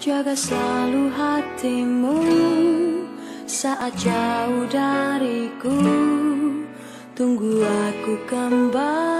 jaga selalu hatimu saat jauh dariku. Tunggu aku kembali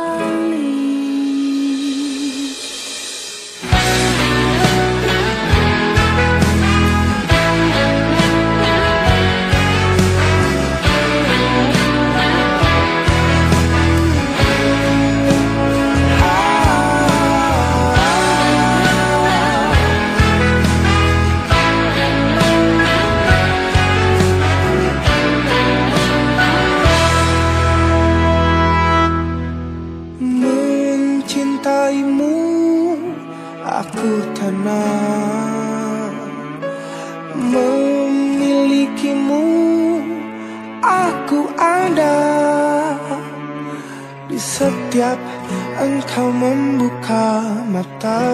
aku tenang Memilikimu aku ada. Di setiap engkau membuka mata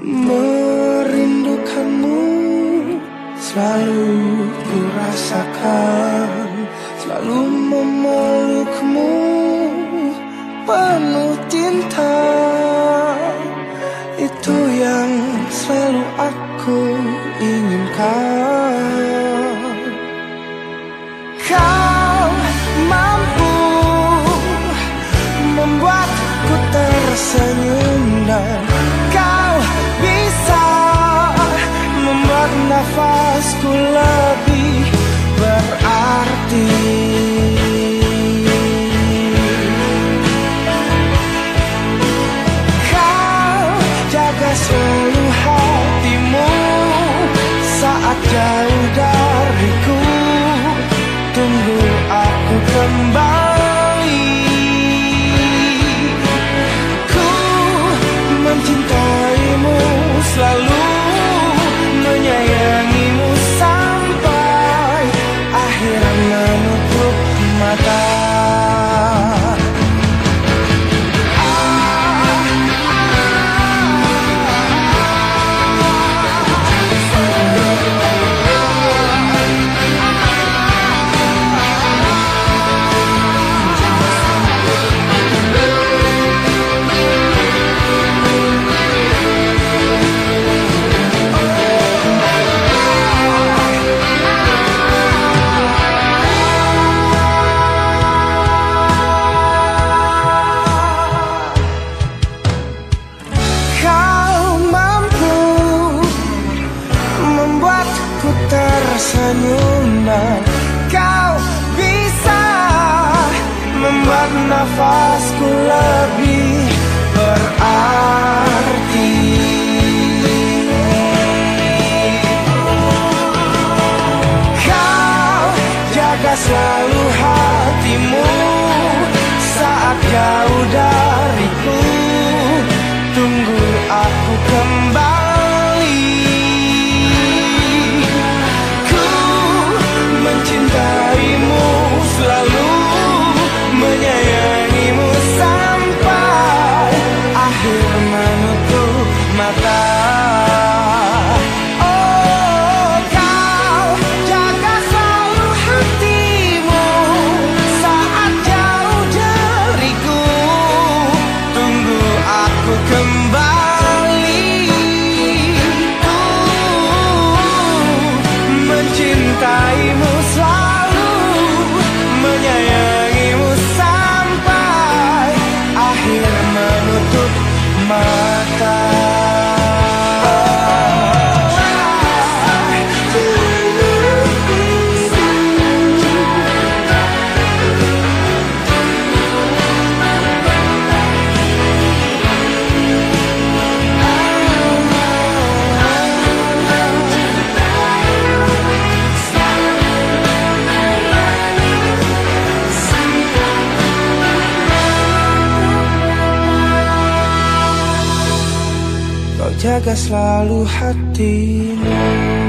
Merindukanmu selalu ku rasakan Selalu memelukmu penuh cinta aku inginkan. Kau mampu membuatku tersenyum dan kembali. Ku mencintaimu selalu membuat nafasku lebih berarti jaga selalu hatimu